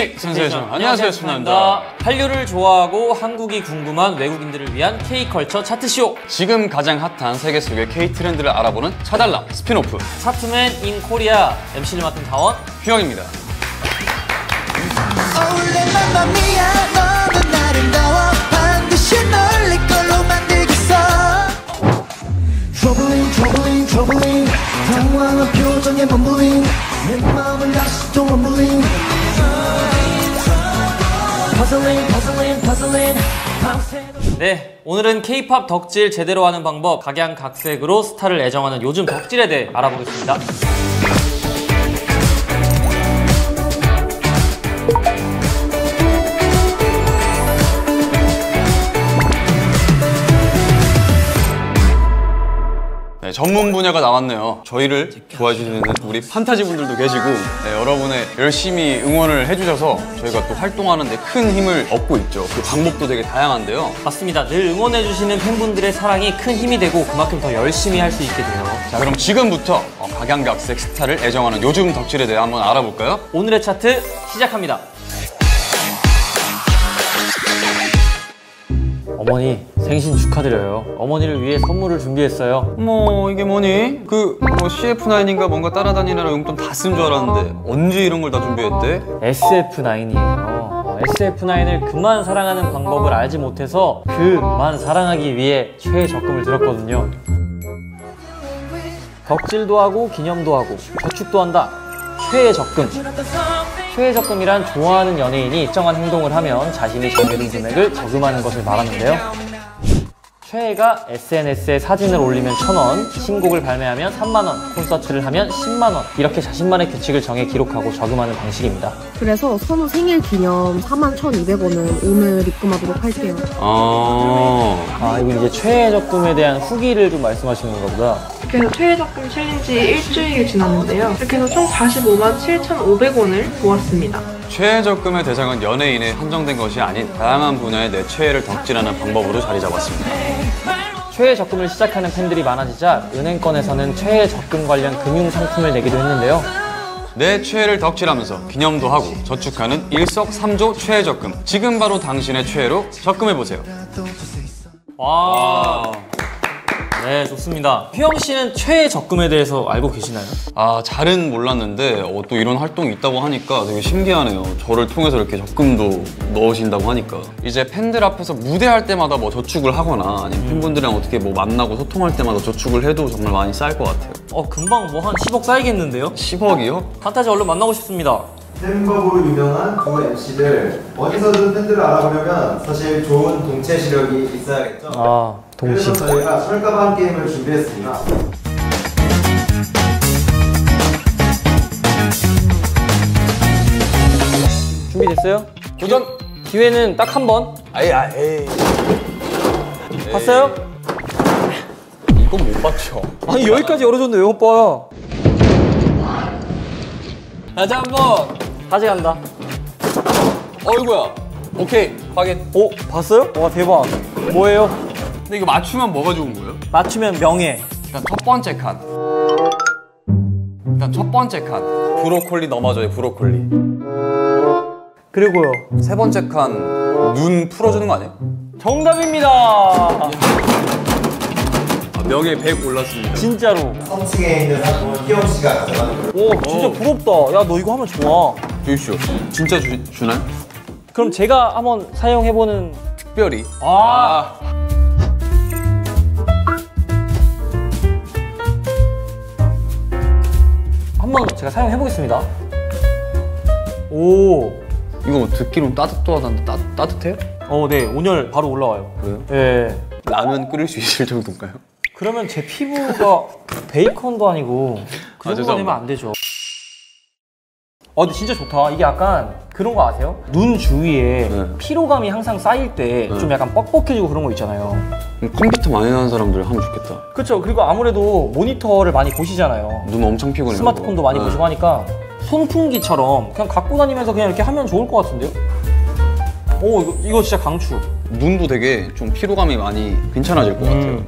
안녕하세요. 안녕하세요, 신나입니다. 한류를 좋아하고 한국이 궁금한 외국인들을 위한 K컬처 차트쇼. 지금 가장 핫한 세계 속의 K 트렌드를 알아보는 차달라 spin-off. Chartman In Korea MC를 맡은 다원. Troubling troubling troubling. 당황한 표정에 mumbling 내 마음을 다시 또럼 네, 오늘은 K-팝 덕질 제대로 하는 방법, 각양각색으로 스타를 애정하는 요즘 덕질에 대해 알아보겠습니다. 전문 분야가 나왔네요. 저희를 좋아해 주시는 우리 판타지 분들도 계시고 네, 여러분의 열심히 응원을 해주셔서 저희가 또 활동하는 데 큰 힘을 얻고 있죠. 그 방법도 되게 다양한데요. 맞습니다. 늘 응원해주시는 팬분들의 사랑이 큰 힘이 되고 그만큼 더 열심히 할 수 있게 돼요. 자 그럼 지금부터 어, 각양각색 스타를 애정하는 요즘 덕질에 대해 한번 알아볼까요? 오늘의 차트 시작합니다. 어머니 생신 축하드려요. 어머니를 위해 선물을 준비했어요. 뭐 이게 뭐니? 그 뭐 CF9인가 뭔가 따라다니느라 용돈 다 쓴 줄 알았는데 언제 이런 걸 다 준비했대? SF9이에요. SF9을 그만 사랑하는 방법을 알지 못해서 그만 사랑하기 위해 최애 적금을 들었거든요. 덕질도 하고 기념도 하고 저축도 한다. 최애 적금. 최애 적금이란 좋아하는 연예인이 일정한 행동을 하면 자신이 정해둔 금액을 저금하는 것을 말하는데요. 최애가 SNS에 사진을 올리면 1,000원, 신곡을 발매하면 3만원, 콘서트를 하면 10만원 이렇게 자신만의 규칙을 정해 기록하고 저금하는 방식입니다. 그래서 선우 생일 기념 41,200원은 오늘 입금하도록 할게요. 아 아, 이거 이제 최애 적금에 대한 후기를 좀 말씀하시는 건가 보다. 그래서 최저금 챌린지 일주일이 지났는데요. 이렇게 해서 총 45만 7,500원을 모았습니다. 최애 적금의 대상은 연예인에 한정된 것이 아닌 다양한 분야의 내 최애를 덕질하는 방법으로 자리 잡았습니다. 최애 적금을 시작하는 팬들이 많아지자 은행권에서는 최애 적금 관련 금융 상품을 내기도 했는데요. 내 최애를 덕질하면서 기념도 하고 저축하는 일석삼조 최애 적금. 지금 바로 당신의 최애로 적금해 보세요. 와. 네, 좋습니다. 휘영 씨는 최애 적금에 대해서 알고 계시나요? 아 잘은 몰랐는데 어, 또 이런 활동이 있다고 하니까 되게 신기하네요. 저를 통해서 이렇게 적금도 넣으신다고 하니까 이제 팬들 앞에서 무대할 때마다 뭐 저축을 하거나 아니면 팬분들이랑 어떻게 뭐 만나고 소통할 때마다 저축을 해도 정말 많이 쌓일 것 같아요. 어, 금방 뭐 한 10억 쌓이겠는데요? 10억이요? 판타지 얼른 만나고 싶습니다. 팬버브로 유명한 두 MC들 어디서든 팬들을 알아보려면 사실 좋은 동체 시력이 있어야겠죠. 아, 그래서 저희가 철가방 게임을 준비했습니다. 준비됐어요? 도전! 기회는 딱 한 번. 아이 아이 봤어요? 이건 못 봤죠. 아니, 여기까지 열어줬는데 왜 못 봐? 다시 한 번. 다시 간다. 어이구야. 오케이 확인. 오, 봤어요? 와, 대박. 뭐예요? 근데 이거 맞추면 뭐가 좋은 거예요? 맞추면 명예. 일단 첫 번째 칸. 일단 첫 번째 칸. 브로콜리 넘어져요 브로콜리. 그리고요. 세 번째 칸 눈 풀어주는 거 아니에요? 정답입니다. 아, 명예 100 올랐습니다. 진짜로. 3층에 있는 상품은 희영 씨가 가져가는 거예요. 오, 진짜 부럽다. 야, 너 이거 하면 좋아. 주십시오. 진짜 주, 주나요? 그럼 제가 한번 사용해보는. 특별히. 아. 한번 제가 사용해 보겠습니다. 오. 이거 뭐 듣기로는 따뜻하다는데 따, 따뜻해요? 어, 네. 온열 바로 올라와요. 그래요? 네. 라면 끓일 수 있을 정도인가요? 그러면 제 피부가 베이컨도 아니고 그 아, 정도 죄송합니다. 되면 안 되죠. 어, 근데 진짜 좋다. 이게 약간 그런 거 아세요? 눈 주위에 네. 피로감이 항상 쌓일 때 좀 약간 뻑뻑해지고 그런 거 있잖아요. 음, 컴퓨터 많이 하는 사람들 하면 좋겠다. 그렇죠. 그리고 아무래도 모니터를 많이 보시잖아요. 눈 엄청 피곤해요. 스마트폰도 많이 네. 보시고 하니까 손풍기처럼 그냥 갖고 다니면서 그냥 이렇게 하면 좋을 것 같은데요? 오, 이거, 이거 진짜 강추. 눈도 되게 좀 피로감이 많이 괜찮아질 것 같아요. 음.